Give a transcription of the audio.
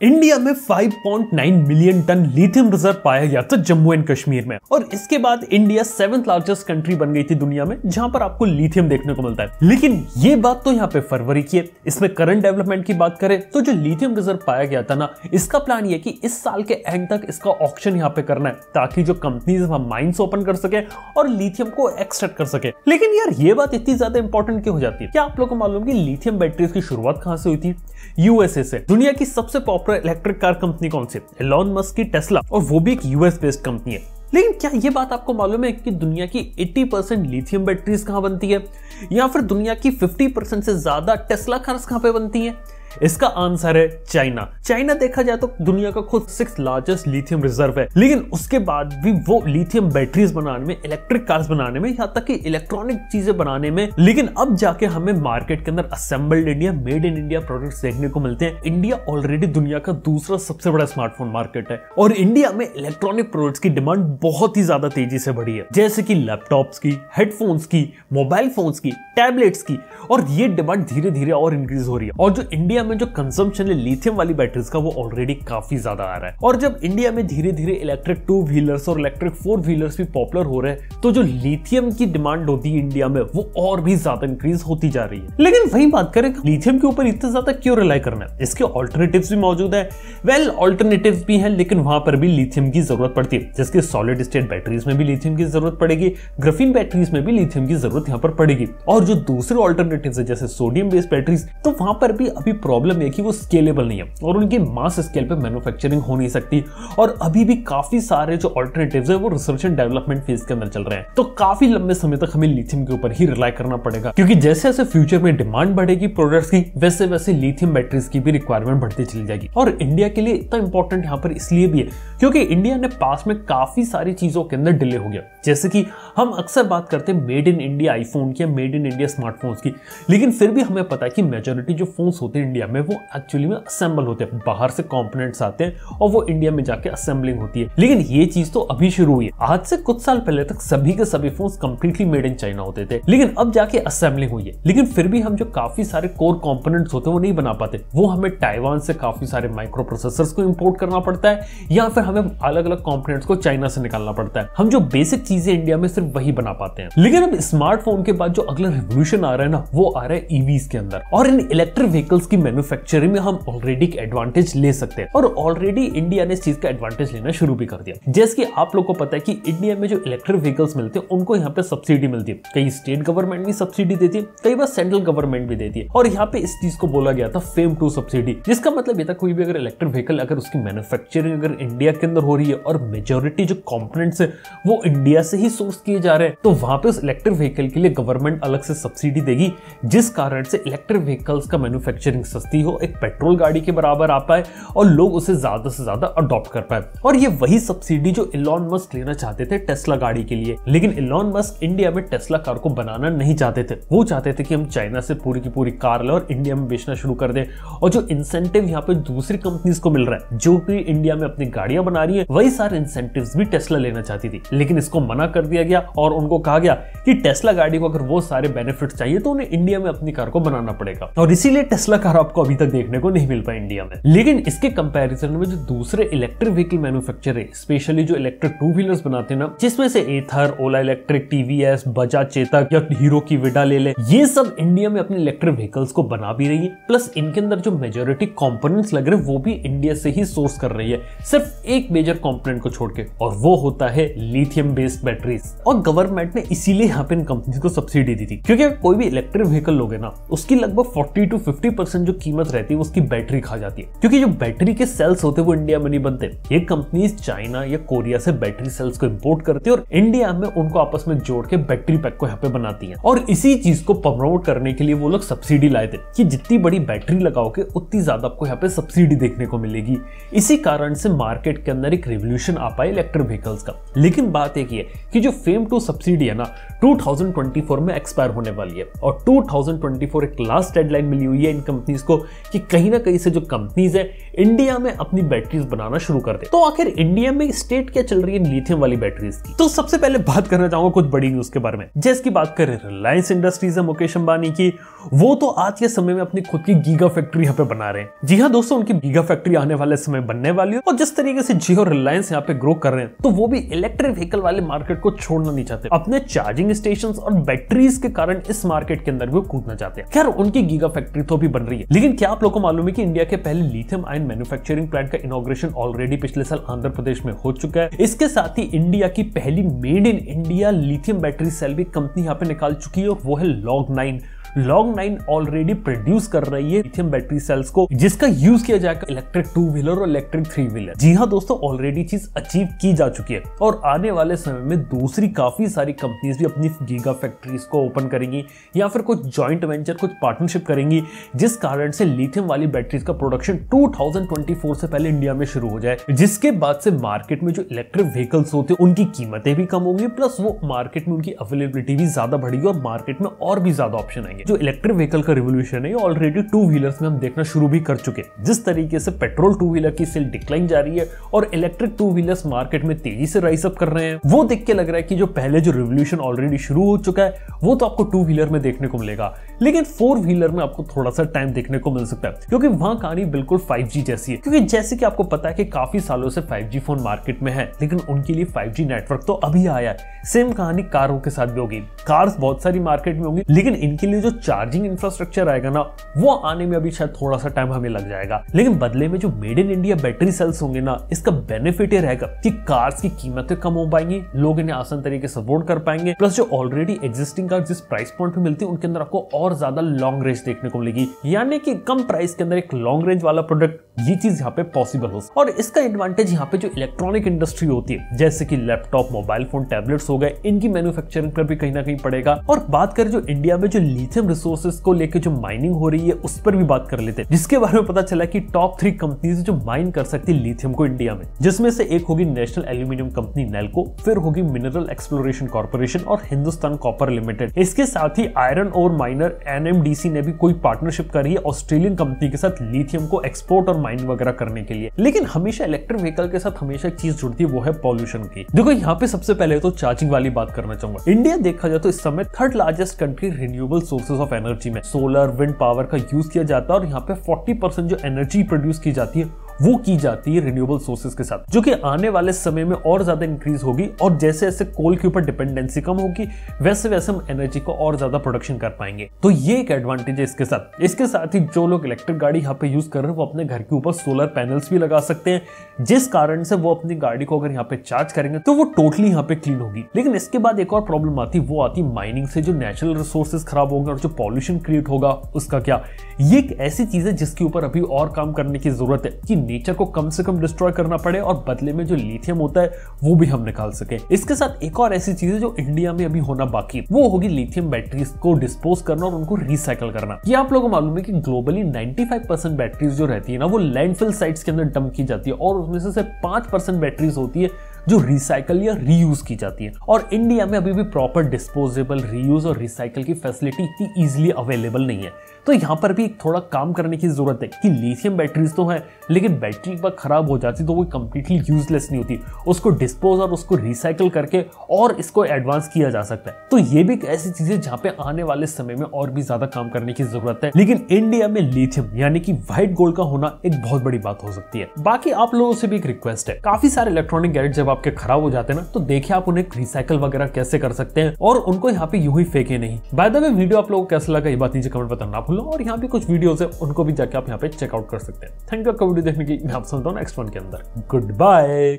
India में 5.9 million ton lithium reserve पाया गया था जम्मू एंड कश्मीर में। और इसके बाद इंडिया सेवेंथ लार्जेस्ट कंट्री बन गई थी दुनिया में, जहाँ पर आपको लिथियम देखने को मिलता है। लेकिन ये बात तो यहाँ पे फरवरी की है। इसमें करंट डेवलपमेंट की बात करें तो जो लिथियम रिज़र्व पाया गया था ना, इसका प्लान ये कि इस साल के एंड तक इसका ऑप्शन यहाँ पे करना है, ताकि जो कंपनीज़ माइंस ओपन कर सके और लिथियम को एक्सट्रैक्ट कर सके। लेकिन यार, ये बात इतनी ज़्यादा इंपॉर्टेंट क्यों हो जाती है? क्या आप लोग को मालूम कि लिथियम बैटरीज की शुरुआत कहाँ से हुई थी? यूएसए से। दुनिया की सबसे पॉपुलर इलेक्ट्रिक कार कंपनी कौन सी? एलॉन मस्क की टेस्ला और वो भी एक यूएस बेस्ड कंपनी है। लेकिन क्या ये बात आपको मालूम है कि दुनिया की 80 परसेंट लिथियम बैटरीज कहाँ बनती है? या फिर दुनिया की 50 परसेंट से ज़्यादा टेस्ला कार्स कहाँ पे बनती हैं? इसका आंसर है चाइना। चाइना देखा जाए तो दुनिया का खुद सिक्स लार्जेस्ट लिथियम रिज़र्व है। लेकिन उसके बाद भी वो लिथियम बैटरीज बनाने में इलेक्ट्रिक कार्स बनाने में, यहाँ तक कि इलेक्ट्रॉनिक चीज़ें बनाने में, लेकिन अब जाके हमें मार्केट के अंदर assembled India made in India products देखने को मिलते हैं। इंडिया ऑलरेडी दुनिया का दूसरा सबसे बड़ा स्मार्टफ़ोन मार्केट है। और इंडिया में इलेक्ट्रॉनिक प्रोडक्ट्स की डिमांड बहुत ही ज़्यादा तेज़ी से बढ़ी है। जैसे कि लैपटॉप्स की हेडफोन्स की मोबाइल फोन्स की टैबलेट्स की, और ये डिमांड धीरे धीरे और इंक्रीज हो रही है। और जो इंडिया इंडिया में जो कंजम्पशन है लिथियम वाली बैटरीज का वो ऑलरेडी काफ़ी ज़्यादा आ रहा है। और जब इंडिया में धीरे धीरे इलेक्ट्रिक टू व्हीलर्स और इलेक्ट्रिक फोर व्हीलर्स भी पॉपुलर हो रहे हैं तो जो लिथियम की डिमांड होती है इंडिया में, वो और भी ज़्यादा इंक्रीज होती जा रही है। लेकिन वही बात करें लिथियम के ऊपर इतना ज़्यादा क्यों रिलाई करना है? इसके ऑल्टरनेटिव भी मौजूद है। वेल ऑल्टरनेटिव भी है, लेकिन वहाँ पर भी लिथियम की ज़रूरत पड़ती है। जिसके सॉलिड स्टेट बैटरीज में भी लिथियम की ज़रूरत पड़ेगी ग्राफीन बैटरीज में भी लिथियम की ज़रूरत यहाँ पर पड़ेगी। और जो दूसरे ऑल्टरनेटिव है, जैसे सोडियम बेस्ड बैटरीज तो वहाँ पर भी अभी प्रॉब्लम है कि वो स्केलेबल नहीं है और उनकी मास स्केल पे मैन्युफैक्चरिंग हो नहीं सकती। और अभी भी काफ़ी सारे जो ऑल्टरनेटिव है, वो रिसर्च एंड डेवलपमेंट फ़ेज़ के अंदर चल रहे हैं। तो काफ़ी लंबे समय तक हमें लिथियम के ऊपर ही रिलाई करना पड़ेगा। क्योंकि जैसे जैसे फ्यूचर में डिमांड बढ़ेगी प्रोडक्ट्स की, वैसे वैसे लिथियम बैटरीज की भी रिक्वायरमेंट बढ़ती चली जाएगी। और इंडिया के लिए इतना इंपॉर्टेंट यहाँ पर इसलिए भी है, क्योंकि इंडिया ने पास में काफ़ी सारी चीज़ों के अंदर डिले हो गया। जैसे कि हम अक्सर बात करते हैं मेड इन इंडिया आईफोन की मेड इन इंडिया स्मार्टफोन्स की, लेकिन फिर भी हमें पता है कि मेजोरिटी जो फोन्स होते हैं इंडिया में वो एक्चुअली में असेंबल होते हैं, बाहर से कंपोनेंट्स आते हैं और वो इंडिया में जाके असेंबलिंग होती है। लेकिन ये चीज़ तो अभी शुरू हुई है। आज से कुछ साल पहले तक सभी के सभी phone completely made in China होते थे। लेकिन अब जाके असेंबलिंग हुई है। लेकिन फिर भी हम जो काफ़ी सारे कोर कंपोनेंट्स होते हैं, वो नहीं बना पाते। वो हमें टाइवान से काफ़ी सारे माइक्रो प्रोसेसर्स को इंपोर्ट करना पड़ता है, या फिर हमें अलग अलग कंपोनेंट्स को चाइना से निकालना पड़ता है। हम जो बेसिक चीज़ें इंडिया में सिर्फ़ वही बना पाते हैं। लेकिन अब स्मार्टफ़ोन के बाद जो अगला रिवोल्यूशन आ रहा है ना, वो आ रहा है ईवीज के अंदर। और इन इलेक्ट्रिक व्हीकल्स की मैन्युफैक्चरिंग में हम ऑलरेडी एडवांटेज ले सकते हैं। और ऑलरेडी इंडिया ने इस चीज़ का एडवांटेज लेना शुरू भी कर दिया। जैसे कि आप लोग को पता है कि इंडिया में जो इलेक्ट्रिक व्हीकल्स मिलते हैं, उनको यहाँ पे सब्सिडी मिलती है। कई स्टेट गवर्नमेंट भी सब्सिडी देती है, कई बार सेंट्रल गवर्नमेंट भी देती है। और यहाँ पे इस चीज़ को बोला गया था फेम टू सब्सिडी जिसका मतलब ये था कोई भी अगर इलेक्ट्रिक व्हीकल अगर उसकी मैन्युफैक्चरिंग अगर इंडिया के अंदर हो रही है और मेजोरिटी जो कॉम्पोनेंट्स है, वो इंडिया से ही सोर्स किए जा रहे हैं तो वहाँ पे उस इलेक्ट्रिक व्हीकल के लिए गवर्नमेंट अलग से सब्सिडी देगी, जिस कारण से इलेक्ट्रिक व्हीकल्स का मैन्युफैक्चरिंग सस्ती हो, एक पेट्रोल गाड़ी के बराबर आ पाए और लोग उसे ज़्यादा से ज़्यादा अडॉप्ट कर पाए। और ये वही सब्सिडी जो इलॉन मस्क लेना चाहते थे टेस्ला गाड़ी के लिए। लेकिन इलॉन मस्क इंडिया में टेस्ला कार को बनाना नहीं चाहते थे। वो चाहते थे कि हम चाइना से पूरी की पूरी कार ले और इंडिया में बेचना शुरू कर दे। और जो इंसेंटिव यहाँ पे दूसरी कंपनीज़ को मिल रहा है, जो कि इंडिया में अपनी गाड़ियाँ बना रही है, वही सारे इंसेंटिव भी टेस्ला लेना चाहती थी। लेकिन इसको मना कर दिया गया और उनको कहा गया कि टेस्ला गाड़ी को अगर वो सारे बेनिफिट चाहिए तो उन्हें इंडिया में अपनी कार को बनाना पड़ेगा। और इसीलिए टेस्ला कार आपको अभी तक देखने को नहीं मिल पाई इंडिया में। लेकिन इसके कंपैरिजन में जो दूसरे इलेक्ट्रिक व्हीकल मैन्युफैक्चर है स्पेशली जो इलेक्ट्रिक टू व्हीलर्स बनाते हैं ना, जिसमें से एथर ओला इलेक्ट्रिक टीवीएस बजाज चेतक या हीरो की विडा ले ले, ये सब इंडिया में अपने इलेक्ट्रिक व्हीकल्स को बना भी रही है। प्लस इनके अंदर जो मेजोरिटी कंपोनेंट्स लग रहे हैं, वो भी इंडिया से ही सोर्स कर रही है। सिर्फ़ एक मेजर कंपोनेंट को छोड़ के, और वो होता है लिथियम बेस्ड बैटरीज और गवर्नमेंट ने इसीलिए यहाँ पे इन कंपनी को सब्सिडी दी थी, क्योंकि कोई भी इलेक्ट्रिक व्हीकल लोगे ना, उसकी लगभग 40 टू 50 परसेंट जो कीमत रहती है, उसकी बैटरी खा जाती है। क्योंकि जो बैटरी के सेल्स होते हैं, वो इंडिया में नहीं बनते। ये कंपनी चाइना या कोरिया से बैटरी सेल्स को इंपोर्ट करती है और इंडिया में उनको आपस में जोड़ के बैटरी पैक को यहाँ पे बनाती है। और इसी चीज़ को प्रमोट करने के लिए वो लोग सब्सिडी लाए थे कि जितनी बड़ी बैटरी लगाओगे, उतनी ज़्यादा आपको यहाँ पे सब्सिडी देखने को मिलेगी। इसी कारण से मार्केट के अंदर एक रिवोल्यूशन आ पाए इलेक्ट्रिक व्हीकल्स का। लेकिन बात एक ये कि जो फेम टू सब्सिडी है ना 2024 में एक्सपायर होने वाली है। और 2024 एक लास्ट डेडलाइन मिली हुई है इन कंपनीज़ को कि कहीं ना कहीं से जो कंपनीज़ है इंडिया में अपनी बैटरीज बनाना शुरू कर दे। तो आखिर इंडिया में स्टेट क्या चल रही है लिथियम वाली बैटरीज की? तो सबसे पहले बात करना चाहूँगा कुछ बड़ी न्यूज़ के बारे में। जैसे बात करें रिलायंस इंडस्ट्रीज़ है मुकेश अंबानी की। वो तो आज के समय में अपनी खुद की गीगा फैक्ट्री यहाँ पे बना रहे हैं। जी हाँ दोस्तों, उनकी गीगा फैक्ट्री आने वाले समय बनने वाली है। और जिस तरीके से जियो रिलायंस यहाँ पे ग्रो कर रहे हैं तो वो भी इलेक्ट्रिक व्हीकल वाले मार्केट को छोड़ना नहीं चाहते। अपने चार्जिंग स्टेशन और बैटरीज के कारण इस मार्केट के अंदर भी कूदना चाहते हैं। खैर, उनकी गीगा फैक्ट्री तो भी बन रही है। लेकिन क्या आप लोग को मालूम है कि इंडिया के पहले लिथियम आयन मैन्युफैक्चरिंग प्लांट का इनोग्रेशन ऑलरेडी पिछले साल आंध्र प्रदेश में हो चुका है? इसके साथ ही इंडिया की पहली made in India lithium battery cell भी कंपनी यहाँ पे निकाल चुकी है और वो है log nine long nine already produce कर रही है लिथियम बैटरी सेल्स को, जिसका यूज़ किया जाएगा इलेक्ट्रिक टू व्हीलर और इलेक्ट्रिक थ्री व्हीलर जी हाँ दोस्तों ऑलरेडी चीज़ अचीव की जा चुकी है और आने वाले समय में दूसरी काफ़ी सारी कंपनीज़ भी अपनी गीगा फैक्ट्रीज को ओपन करेंगी या फिर कुछ ज्वाइंट वेंचर कुछ पार्टनरशिप करेंगी, जिस कारण से लिथियम वाली बैटरीज का प्रोडक्शन 2024 से पहले इंडिया में शुरू हो जाए। जिसके बाद से मार्केट में जो इलेक्ट्रिक व्हीकल्स होते हैं, उनकी कीमतें भी कम होंगी प्लस वो मार्केट में उनकी अवेलेबिलिटी भी ज़्यादा बढ़ेगी और मार्केट में और भी ज़्यादा ऑप्शन आएँगे। जो इलेक्ट्रिक व्हीकल का रिवोल्यूशन है ऑलरेडी टू व्हीलर्स में हम देखना शुरू भी कर चुके हैं। जिस तरीके से पेट्रोल टू व्हीलर की सेल डिक्लाइन जा रही है और इलेक्ट्रिक टू व्हीलर्स मार्केट में तेज़ी से राइस अप कर रहे हैं, वो देख के लग रहा है कि जो पहले जो रिवोल्यूशन ऑलरेडी शुरू हो चुका है, वो तो आपको टू व्हीलर में देखने को मिलेगा। लेकिन फोर व्हीलर में आपको थोड़ा सा टाइम देखने को मिल सकता है, क्योंकि वहाँ कहानी बिल्कुल फाइव जैसी है। क्योंकि जैसे कि आपको पता है कि काफ़ी सालों से फाइव फ़ोन मार्केट में है, लेकिन उनके लिए फाइव नेटवर्क तो अभी आया है। सेम कहानी कारों के साथ भी होगी। कार्स बहुत सारी मार्केट में होंगी, लेकिन इनके लिए जो चार्जिंग इंफ्रास्ट्रक्चर आएगा ना, वो आने में अभी शायद थोड़ा सा टाइम हमें लग जाएगा। लेकिन बदले में जो made in India battery cells होंगे ना, इसका बेनिफिट ये रहेगा कि कार्स की कीमतें कम हो पाएँगी, लोग इन्हें आसान तरीके से सपोर्ट कर पाएँगे। प्लस जो ऑलरेडी एग्जिस्टिंग कार जिस प्राइस पॉइंट पे मिलती है, उनके अंदर आपको और ज़्यादा लॉन्ग रेंज देखने को मिलेगी। यानी कि कम प्राइस के अंदर एक लॉन्ग रेंज वाला प्रोडक्ट ये चीज़ यहाँ पे पॉसिबल हो। और इसका एडवांटेज यहाँ पे जो इलेक्ट्रॉनिक इंडस्ट्री होती है, जैसे कि लैपटॉप मोबाइल फ़ोन टैबलेट्स हो गए, इनकी मैन्युफैक्चरिंग पर भी कहीं ना कहीं पड़ेगा। और बात करें जो इंडिया में जो लिथियम रिसोर्सेज को लेकर जो माइनिंग हो रही है, उस पर भी बात कर लेते हैं। जिसके बारे में पता चला कि टॉप थ्री कंपनीज़ जो माइन कर सकती है लिथियम को इंडिया में, जिसमें से एक होगी नेशनल एल्यूमिनियम कंपनी नेल्को फिर होगी मिनरल एक्सप्लोरेशन कॉर्पोरेशन और हिंदुस्तान कॉपर लिमिटेड इसके साथ ही आयरन और माइनर एनएमडीसी ने भी कोई पार्टनरशिप करी है ऑस्ट्रेलियन कंपनी के साथ लिथियम को एक्सपोर्ट और माइन वगैरह करने के लिए। लेकिन हमेशा इलेक्ट्रिक व्हीकल के साथ हमेशा एक चीज़ जुड़ती है, वो है पॉल्यूशन की। देखो, यहाँ पे सबसे पहले तो चार्जिंग वाली बात करना चाहूँगा। इंडिया देखा जाए तो इस समय third largest country renewable sources of energy में सोलर विंड पावर का यूज़ किया जाता है और यहाँ पे 40 परसेंट जो एनर्जी प्रोड्यूस की जाती है वो की जाती है रिन्यूएबल सोर्सेज के साथ, जो कि आने वाले समय में और ज़्यादा इंक्रीज होगी और जैसे जैसे कोल के ऊपर डिपेंडेंसी कम होगी, वैसे वैसे हम एनर्जी को और ज़्यादा प्रोडक्शन कर पाएँगे। तो ये एक एडवांटेज है इसके साथ। इसके साथ ही जो लोग इलेक्ट्रिक गाड़ी यहाँ पे यूज़ कर रहे हैं, वो अपने घर के ऊपर सोलर पैनल्स भी लगा सकते हैं। जिस कारण से वो अपनी गाड़ी को अगर यहाँ पे चार्ज करेंगे तो वो टोटली यहाँ पे क्लीन होगी। लेकिन इसके बाद एक और प्रॉब्लम आती वो आती माइनिंग से जो नेचुरल रिसोर्सेज खराब होंगे और जो पॉल्यूशन क्रिएट होगा, उसका क्या? ये एक ऐसी चीज़ है जिसके ऊपर अभी और काम करने की ज़रूरत है कि नेचर को कम से कम डिस्ट्रॉय करना पड़े और बदले में जो लिथियम होता है, वो भी हम निकाल सके। इसके साथ एक और ऐसी चीज़ है जो इंडिया में अभी होना बाकी वो होगी लिथियम बैटरीज को डिस्पोज करना और उनको रिसाइकल करना। ये आप लोगों को मालूम है कि ग्लोबली 95 परसेंट बैटरीज जो रहती है ना, वो लैंडफिल साइट्स के अंदर डंप की जाती है और उसमें से पाँच परसेंट बैटरीज होती है जो रिसाइकल या रीयूज की जाती है। और इंडिया में अभी भी प्रॉपर डिस्पोजेबल रीयूज और रिसाइकल की फैसिलिटी इतनी इजिली अवेलेबल नहीं है। तो यहाँ पर भी थोड़ा काम करने की ज़रूरत है कि लिथियम बैटरीज तो है, लेकिन बैटरी एक बार खराब हो जाती तो वो कंप्लीटली यूजलेस नहीं होती। उसको डिस्पोज और उसको रिसाइकल करके और इसको एडवांस किया जा सकता है। तो ये भी एक ऐसी चीज़ है जहाँ पे आने वाले समय में और भी ज़्यादा काम करने की ज़रूरत है। लेकिन इंडिया में लिथियम यानी कि व्हाइट गोल्ड का होना एक बहुत बड़ी बात हो सकती है। बाकी आप लोगों से भी एक रिक्वेस्ट है। काफ़ी सारे इलेक्ट्रॉनिक गैजेट जब आपके खराब हो जाते हैं ना तो देखिए आप उन्हें रिसाइकल वगैरह कैसे कर सकते हैं और उनको यहाँ पे यूँ ही फेंके नहीं। बाय द वे वीडियो आप लोगों को कैसा लगा ये बात नीचे कमेंट बताना। भूलो और यहाँ पे कुछ वीडियोस है, उनको भी जाके आप यहाँ पे चेकआउट कर सकते हैं। थैंक यू आपका वीडियो देखने की मैं आप सुनता हूँ नेक्स्ट वन के अंदर। Good bye